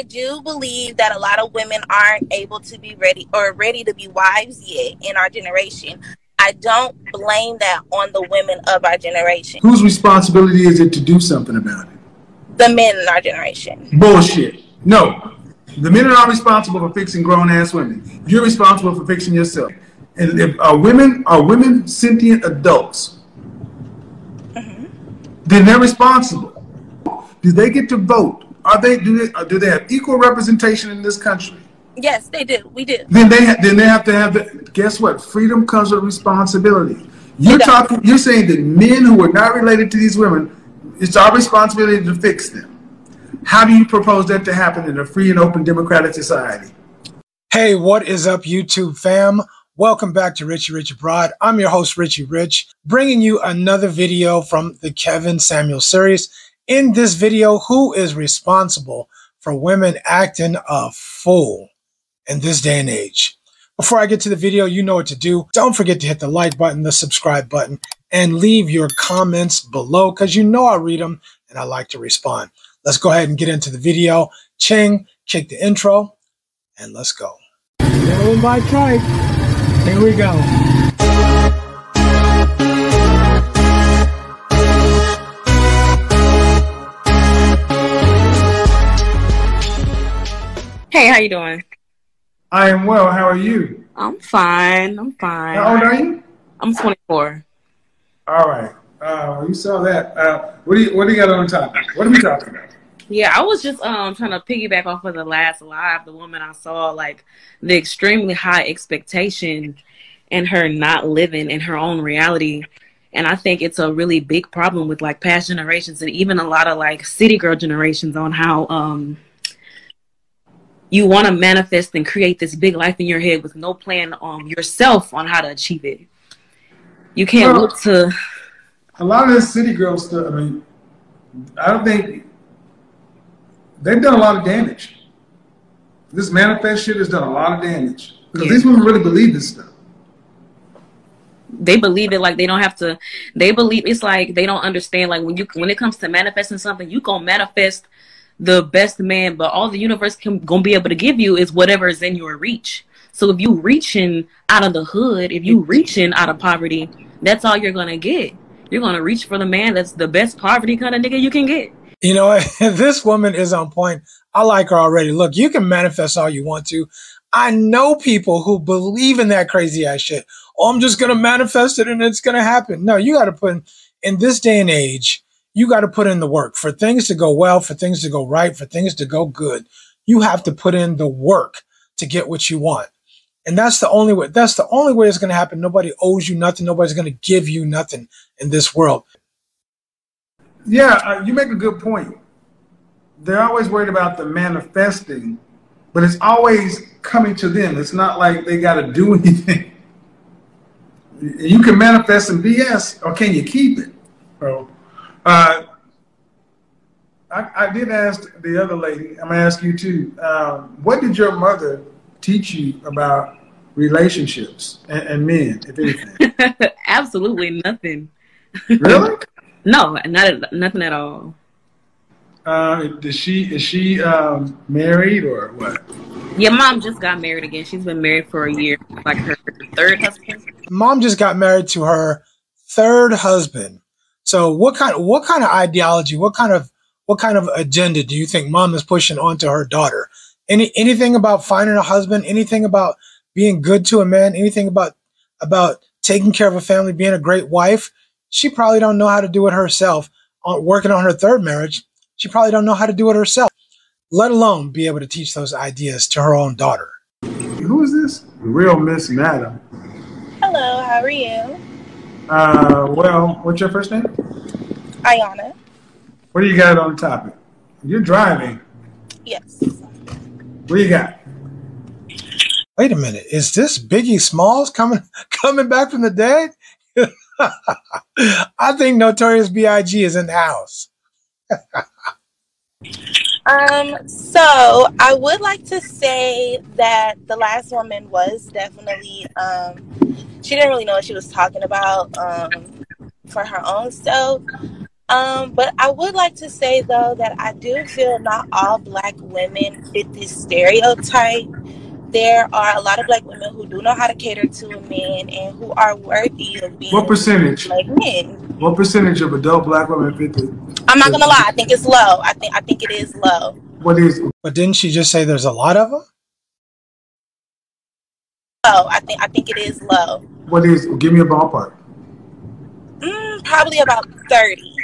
I do believe that a lot of women aren't able to be ready or ready to be wives yet in our generation. I don't blame that on the women of our generation. Whose responsibility is it to do something about it? The men in our generation. Bullshit. No. The men are not responsible for fixing grown ass women. You're responsible for fixing yourself. And if are women are women sentient adults, mm-hmm. then they're responsible. Do they get to vote? Are they do they uh, do they have equal representation in this country? Yes, they do. We do. Then they then they have to have the, guess what? Freedom comes with responsibility. You're talking. You're saying that men who are not related to these women, it's our responsibility to fix them. How do you propose that to happen in a free and open democratic society? Hey, what is up, YouTube fam? Welcome back to Richie Rich Abroad. I'm your host, Richie Rich, bringing you another video from the Kevin Samuels series. In this video, who is responsible for women acting a fool in this day and age? Before I get to the video, you know what to do. Don't forget to hit the like button, the subscribe button, and leave your comments below because you know I read them and I like to respond. Let's go ahead and get into the video. Ching, kick the intro, and let's go. Going. Here we go. Hey, how you doing? I am well. How are you? I'm fine. I'm fine. How old are you? I'm 24. All right. Uh, you saw that. Uh, what do you What do you got on top? What are we talking about? Yeah, I was just um trying to piggyback off of the last live. The woman I saw, like the extremely high expectation, and her not living in her own reality. And I think it's a really big problem with like past generations and even a lot of like city girl generations on how um you want to manifest and create this big life in your head with no plan on yourself on how to achieve it. You can't well, look to a lot of this city girl stuff. I mean, I don't think they've done a lot of damage. This manifest shit has done a lot of damage because yeah. these women really believe this stuff. They believe it like they don't have to. They believe it's like they don't understand. Like when you when it comes to manifesting something, you gonna manifest the best man, but all the universe can gonna be able to give you is whatever is in your reach. So if you reaching out of the hood, if you reaching out of poverty, that's all you're gonna get. You're gonna reach for the man that's the best poverty kind of nigga you can get. You know, this woman is on point. I like her already. Look, you can manifest all you want to. I know people who believe in that crazy ass shit. Oh, I'm just gonna manifest it and it's gonna happen. No, you got to put in, in this day and age you got to put in the work for things to go well, for things to go right, for things to go good. You have to put in the work to get what you want. And that's the only way. That's the only way it's going to happen. Nobody owes you nothing. Nobody's going to give you nothing in this world. Yeah, uh, you make a good point. They're always worried about the manifesting, but it's always coming to them. It's not like they got to do anything. You can manifest some BS, or can you keep it? Bro. Uh, I, I, did ask the other lady. I'm gonna ask you too. Um, what did your mother teach you about relationships and, and men, if anything? Absolutely nothing. Really? no, not nothing at all. Uh, is she is she um, married or what? Yeah, mom just got married again. She's been married for a year, like her third husband. Mom just got married to her third husband. So what kind of what kind of ideology, what kind of what kind of agenda do you think mom is pushing onto her daughter? Any anything about finding a husband, anything about being good to a man, anything about about taking care of a family, being a great wife? She probably don't know how to do it herself. On working on her third marriage, she probably don't know how to do it herself, let alone be able to teach those ideas to her own daughter. Who is this? Real Miss Madam. Hello, how are you? Uh, well, what's your first name? Ayana. What do you got on the topic? You're driving. Yes. What do you got? Wait a minute. Is this Biggie Smalls coming coming back from the dead? I think Notorious B.I.G. is in the house. um, so I would like to say that the last woman was definitely um she didn't really know what she was talking about um, for her own self. Um, but I would like to say though that I do feel not all black women fit this stereotype. There are a lot of black women who do know how to cater to a man and who are worthy of being What percentage? like men. What percentage of adult black women fit the? I'm not gonna lie, I think it's low. I think I think it is low. What is? But didn't she just say there's a lot of them? Low. I think I think it is low. What is? Give me a ballpark. Mm, probably about thirty.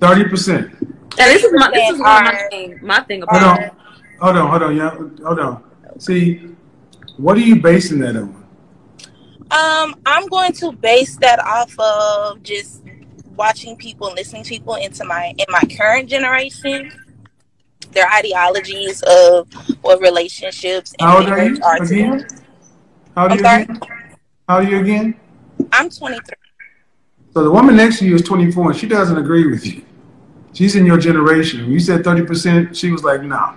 Thirty percent. And this is my this is one my thing. My thing Hold about on. Hold on. Hold on. Yeah. Hold on. See, what are you basing that on? Um, I'm going to base that off of just watching people and listening to people into my in my current generation, their ideologies of what relationships and How old are you are again? How old are I'm you again? How old are you again? I'm 23. So the woman next to you is 24 and she doesn't agree with you. She's in your generation. When you said 30%, she was like, no.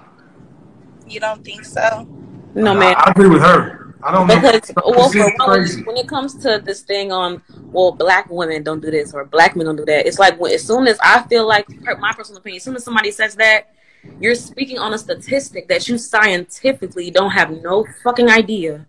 You don't think so? No man. I, I agree with her. I don't know. Because well, for one, when it comes to this thing on well, black women don't do this or black men don't do that, it's like when, as soon as I feel like my personal opinion, as soon as somebody says that, you're speaking on a statistic that you scientifically don't have no fucking idea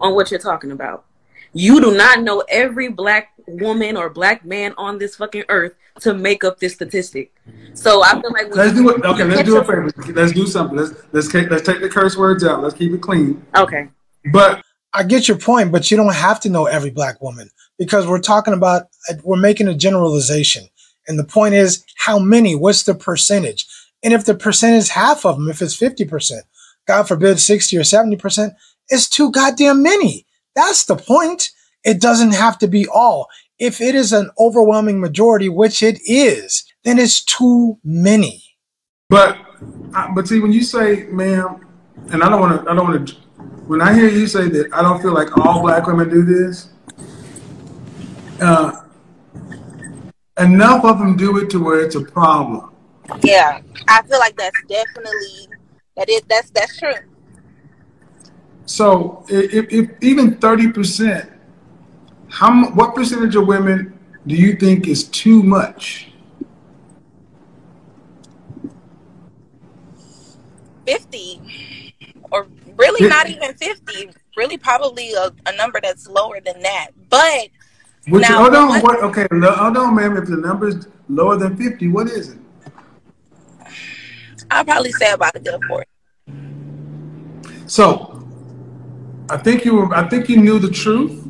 on what you're talking about. You do not know every black woman or black man on this fucking earth to make up this statistic. So I feel like Let's do it. Okay, let's do a favor. Let's do something. Let's let's take, let's take the curse words out. Let's keep it clean. Okay. But I get your point, but you don't have to know every black woman because we're talking about, we're making a generalization. And the point is, how many? What's the percentage? And if the percent is half of them, if it's 50%, God forbid 60 or 70%, it's too goddamn many. That's the point. It doesn't have to be all. If it is an overwhelming majority, which it is, then it's too many. but but see when you say, ma'am, and I don't want to. I don't want to. When I hear you say that, I don't feel like all black women do this. Uh, enough of them do it to where it's a problem. Yeah, I feel like that's definitely that is that's that's true. So if, if even thirty percent, how what percentage of women do you think is too much? Fifty, or really not even fifty. Really, probably a, a number that's lower than that. But Which, Now, hold on, what- what, okay, no, hold on, ma'am. If the number is lower than fifty, what is it? I'll probably say about a good forty. So, I think you were, I think you knew the truth,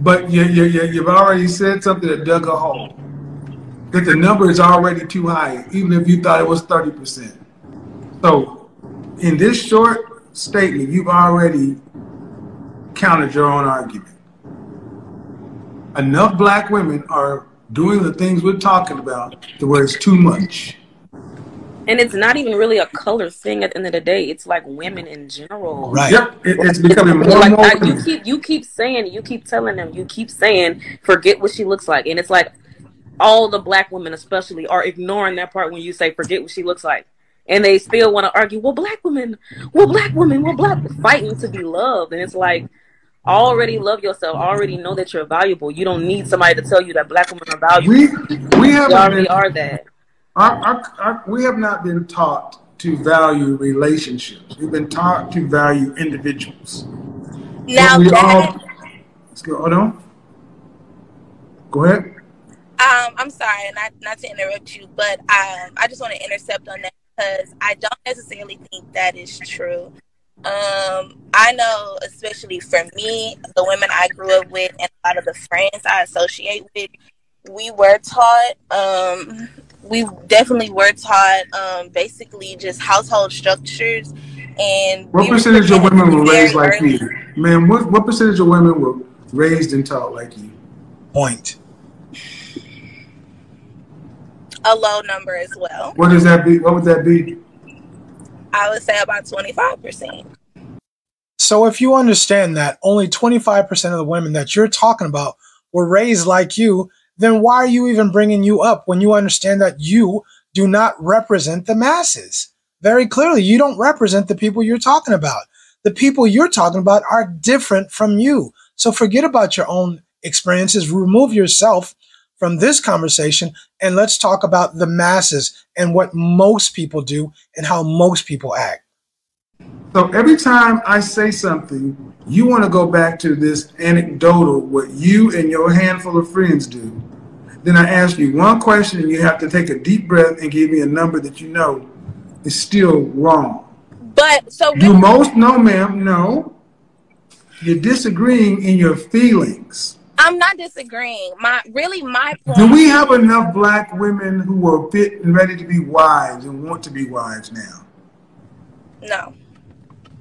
but you, you, you, you've already said something that dug a hole. That the number is already too high, even if you thought it was thirty percent. So, in this short statement, you've already countered your own argument. Enough black women are doing the things we're talking about to where it's too much. And it's not even really a color thing at the end of the day. It's like women in general. Right. Yep, it, it's becoming more like and more. I, you keep you keep saying you keep telling them you keep saying forget what she looks like and it's like all the black women especially are ignoring that part when you say forget what she looks like and they still want to argue well black women well black women well black fighting to be loved and it's like already love yourself already know that you're valuable you don't need somebody to tell you that black women are valuable we we haven't already been, are that our, our, our, we have not been taught to value relationships. We've been taught to value individuals. Now we that all, let's go. Hold on. Go ahead. Um, I'm sorry, not not to interrupt you, but um, I just want to intercept on that because I don't necessarily think that is true. Um, I know, especially for me, the women I grew up with, and a lot of the friends I associate with, we were taught. Um, we definitely were taught, um, basically just household structures. And What we were percentage of women were very raised like early. you? Man, what, what percentage of women were raised and taught like you? Point. A low number as well. What does that be? What would that be? I would say about twenty five percent. So if you understand that only 25% of the women that you're talking about were raised like you, then why are you even bringing you up when you understand that you do not represent the masses? Very clearly, you don't represent the people you're talking about. The people you're talking about are different from you. So forget about your own experiences. Remove yourself from this conversation and let's talk about the masses and what most people do and how most people act. So every time I say something, you want to go back to this anecdotal, what you and your handful of friends do. Then I ask you one question and you have to take a deep breath and give me a number that you know is still wrong. But so you most no, ma'am, no. You're disagreeing in your feelings. I'm not disagreeing. My really my point. Do we have enough black women who are fit and ready to be wives and want to be wives now? No.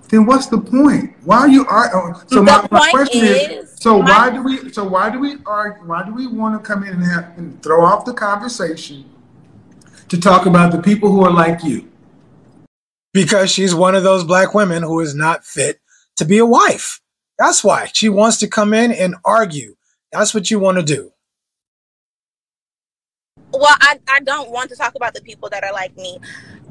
Then what's the point? Why are you arguing? Uh, so my, my, question is, is so why do we so why do we argue why do we want to come in and have and throw off the conversation to talk about the people who are like you? Because she's one of those black women who is not fit to be a wife. That's why she wants to come in and argue. That's what you want to do. Well, I, I don't want to talk about the people that are like me.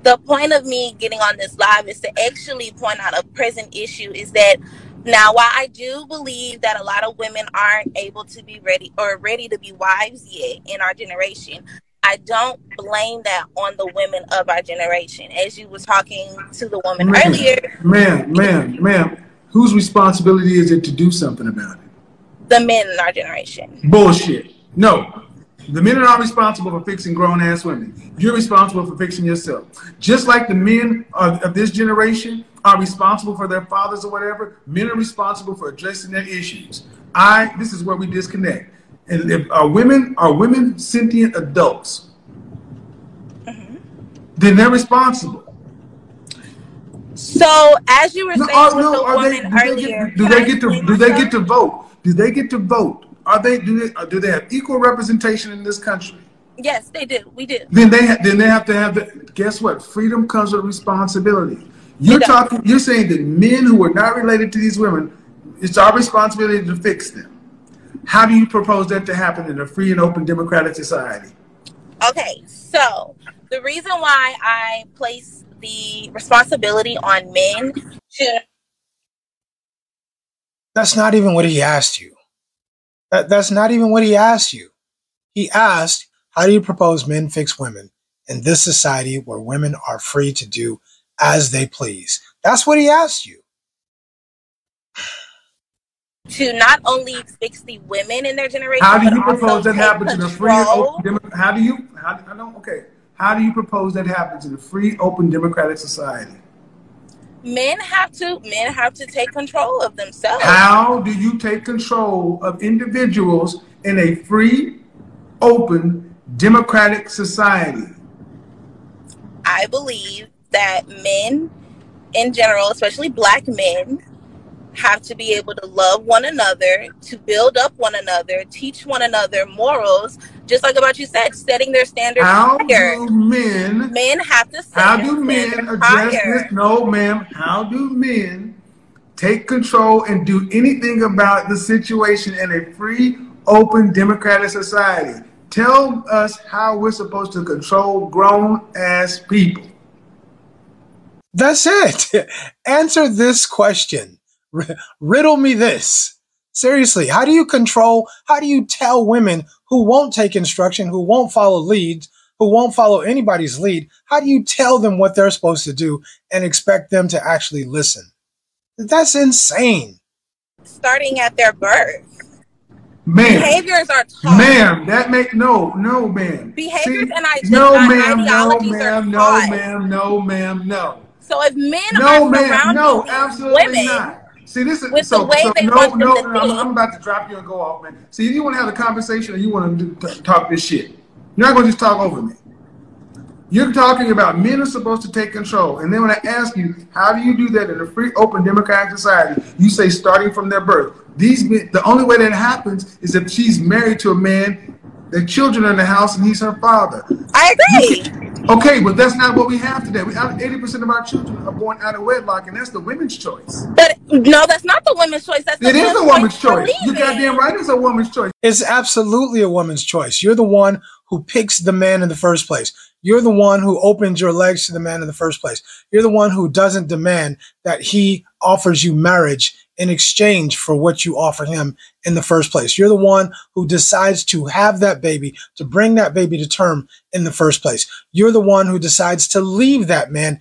The point of me getting on this live is to actually point out a present issue is that now while I do believe that a lot of women aren't able to be ready or ready to be wives yet in our generation, I don't blame that on the women of our generation. As you were talking to the woman man, earlier. Ma'am, ma'am, ma'am whose responsibility is it to do something about it? The men in our generation. Bullshit. No. The men are not responsible for fixing grown ass women. You're responsible for fixing yourself. Just like the men of, of this generation are responsible for their fathers or whatever, men are responsible for addressing their issues. I this is where we disconnect. And if our women are women sentient adults, mm-hmm. then they're responsible. So as you were saying no, with no, the they, do earlier, they get, do they get to do they get to vote? Do they get to vote? Are they do they do they have equal representation in this country? Yes, they do. We do. Then they ha- then they have to have the guess what? Freedom comes with responsibility. You're talking. You're saying that men who are not related to these women, it's our responsibility to fix them. How do you propose that to happen in a free and open democratic society? Okay, so the reason why I place the responsibility on men to. That's not even what he asked you. That, that's not even what he asked you. He asked, How do you propose men fix women in this society where women are free to do as they please? That's what he asked you. To not only fix the women in their generation, how do you propose that happens in a free and open? How do you? How, I don't. Okay. How do you propose that happens in a free, open, democratic society? Men have to men have to take control of themselves. How do you take control of individuals in a free, open, democratic society? I believe that men in general, especially black men, have to be able to love one another, to build up one another, teach one another morals, just like about you said, setting their standards how higher. do men men have to how do men address higher. this? No, ma'am. How do men take control and do anything about the situation in a free, open, democratic society? Tell us how we're supposed to control grown ass people. That's it. Answer this question riddle me this. Seriously, how do you control, how do you tell women who won't take instruction, who won't follow leads, who won't follow anybody's lead, how do you tell them what they're supposed to do and expect them to actually listen? That's insane. Starting at their birth. Ma'am, behaviors are taught. Ma'am, that make no, no, ma'am. Behaviors See, and ideas, no, ma'am, no, ma'am, no, ma'am, no, ma'am, no. So if men no, are ma'am, surrounding no, absolutely women, not. See, this is with so, the way so they no, want no, no, I'm, about to drop you and go off, man. See, if you want to have a conversation or you want to talk this shit. You're not going to just talk over me. You're talking about men are supposed to take control. And then when I ask you, how do you do that in a free, open, democratic society? You say starting from their birth. These men, the only way that happens is if she's married to a man their children are in the house and he's her father. I agree. Okay, but that's not what we have today. We have 80% of our children are born out of wedlock, and that's the women's choice. But no, that's not the women's choice. That's it is a woman's choice. You goddamn right, it's a woman's choice. It's absolutely a woman's choice. You're the one who picks the man in the first place. You're the one who opens your legs to the man in the first place. You're the one who doesn't demand that he offers you marriage in exchange for what you offer him in the first place. You're the one who decides to have that baby, to bring that baby to term in the first place. You're the one who decides to leave that man.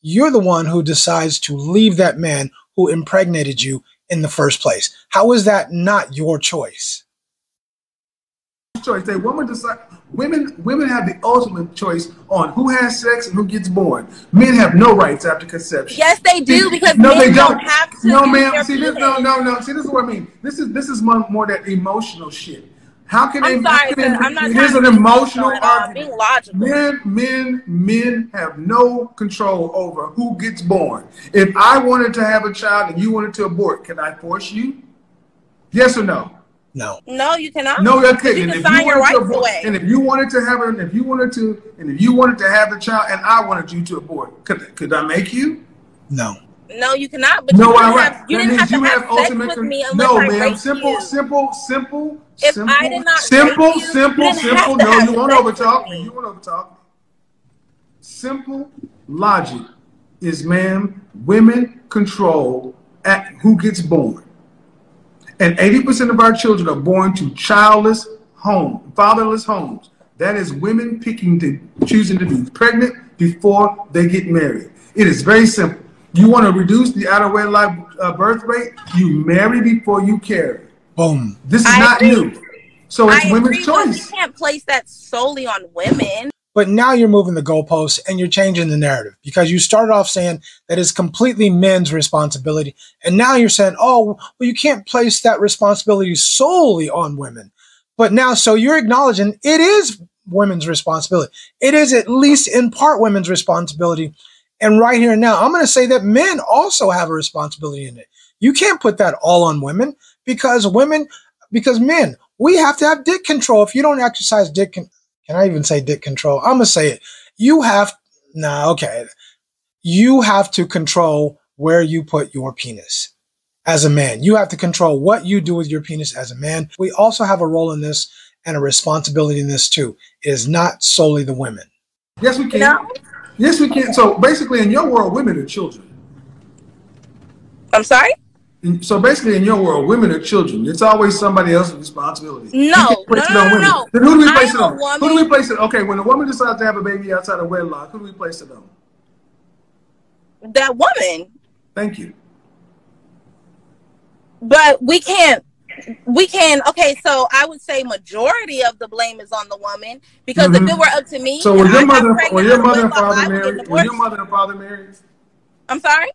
You're the one who decides to leave that man who impregnated you in the first place. How is that not your choice? Choice. They woman decide. Women, women have the ultimate choice on who has sex and who gets born. Men have no rights after conception. Yes, they do because no, they don't. don't have to. No, ma'am. See this? No, no, no. See, this is what I mean. This is this is more, more that emotional shit. How can I'm they? Sorry, can I'm not. Is an emotional argument. Being logical. Men, men, men have no control over who gets born. If I wanted to have a child and you wanted to abort, can I force you? Yes or no? No. No, you cannot. No, you couldn't. You and can if sign you your wanted to rights abort, away. and if you wanted to have it, if you wanted to, and if you wanted to have the child, and I wanted you to abort, could could I make you? No. No, you cannot. But No, you I didn't have, you didn't means have to you have, have sex ultimate with me unless No, I ma'am. raped Simple, you. simple, simple, If simple, I did not simple, you, simple, you simple. No, you won't sex overtalk me. me. You won't overtalk. me. Simple logic is, ma'am, women control at who gets born. And 80% of our children are born to childless homes, fatherless homes. That is women picking to choosing to be pregnant before they get married. It is very simple. You want to reduce the out of wedlock uh, birth rate? You marry before you carry. Boom. This is I not agree. new. So it's I women's agree, but we can't place that solely on women. But now you're moving the goalposts and you're changing the narrative because you started off saying that it's completely men's responsibility. And now you're saying, oh, well, you can't place that responsibility solely on women. But now, so you're acknowledging it is women's responsibility. It is at least in part women's responsibility. And right here and now, I'm going to say that men also have a responsibility in it. You can't put that all on women because women, because men, we have to have dick control. If you don't exercise dick, con- can I even say dick control? I'm gonna say it. You have, nah, okay. You have to control where you put your penis as a man. You have to control what you do with your penis as a man. We also have a role in this and a responsibility in this too. It is not solely the women. Yes, we can. No. Yes, we can. So basically, in your world, women are children. I'm sorry. So basically, in your world, women are children. It's always somebody else's responsibility. No, place no, no, no. Then who do we place it on? Who do we place it? Okay, when a woman decides to have a baby outside of wedlock, who do we place it on? That woman. Thank you. But we can't we can okay, so I would say majority of the blame is on the woman because Mhm. if it were up to me, So I your mother, were your mother and father married? Divorced. your mother and father married? I'm sorry?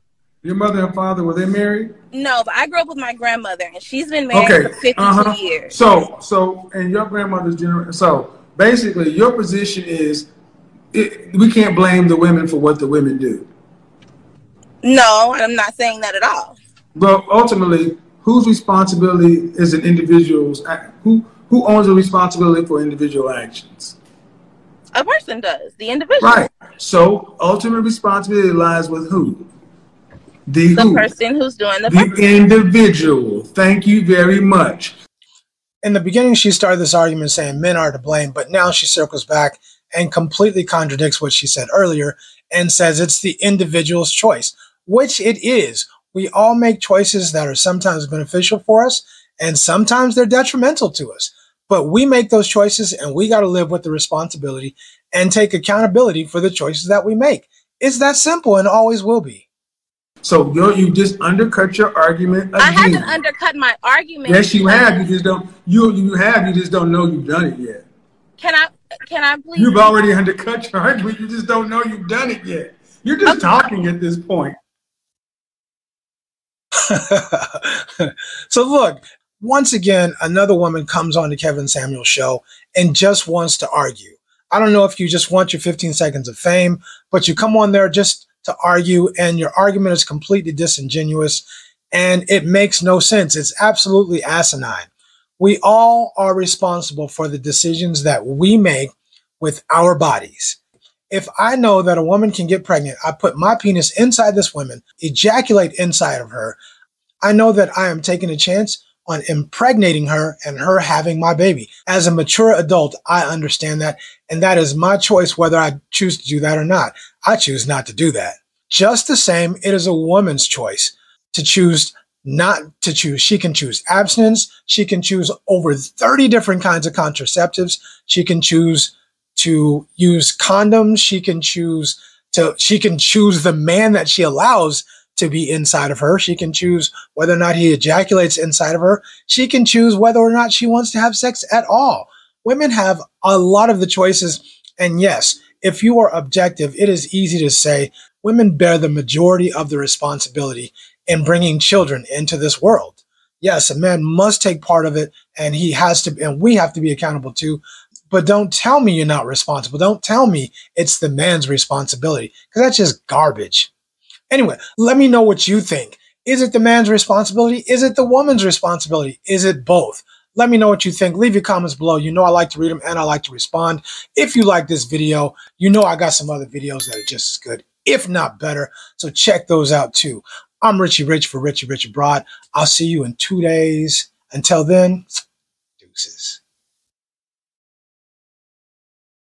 Your mother and father were they married? No, but I grew up with my grandmother and she's been married Okay. for 52 uh-huh. years. So, so, and your grandmother's generation. So, basically, your position is, it, we can't blame the women for what the women do. No, I'm not saying that at all. But ultimately, whose responsibility is an individual's? Who who owns the responsibility for individual actions? A person does, the individual. Right. So, ultimate responsibility lies with who? The, The who? person who's doing the The individual. Thank you very much. In the beginning, she started this argument saying men are to blame, but now she circles back and completely contradicts what she said earlier and says it's the individual's choice, which it is. We all make choices that are sometimes beneficial for us and sometimes they're detrimental to us. But we make those choices and we got to live with the responsibility and take accountability for the choices that we make. It's that simple and always will be. So you you just undercut your argument again. I haven't undercut my argument. Yes, you have. You just don't. You you have. You just don't know you've done it yet. Can I can I please You've already undercut your argument. You just don't know you've done it yet. You're just Okay. talking at this point. so look, once again, another woman comes on the Kevin Samuels show and just wants to argue. I don't know if you just want your 15 seconds of fame, but you come on there just to argue and your argument is completely disingenuous and it makes no sense. It's absolutely asinine. We all are responsible for the decisions that we make with our bodies. If I know that a woman can get pregnant, I put my penis inside this woman, ejaculate inside of her, I know that I am taking a chance on impregnating her and her having my baby. As a mature adult, I understand that. And that is my choice whether I choose to do that or not. I choose not to do that. Just the same, it is a woman's choice to choose not to choose. She can choose abstinence. She can choose over 30 different kinds of contraceptives. She can choose to use condoms. She can choose to, she can choose the man that she allows to be inside of her. She can choose whether or not he ejaculates inside of her. She can choose whether or not she wants to have sex at all. Women have a lot of the choices. And yes, if you are objective, it is easy to say women bear the majority of the responsibility in bringing children into this world. Yes, a man must take part of it and he has to, and we have to be accountable too. But don't tell me you're not responsible. Don't tell me it's the man's responsibility because that's just garbage. Anyway, let me know what you think. Is it the man's responsibility? Is it the woman's responsibility? Is it both? Let me know what you think. Leave your comments below. You know I like to read them and I like to respond. If you like this video, you know I got some other videos that are just as good, if not better. So check those out too. I'm Richie Rich for Richie Rich Abroad. I'll see you in two days. Until then, deuces.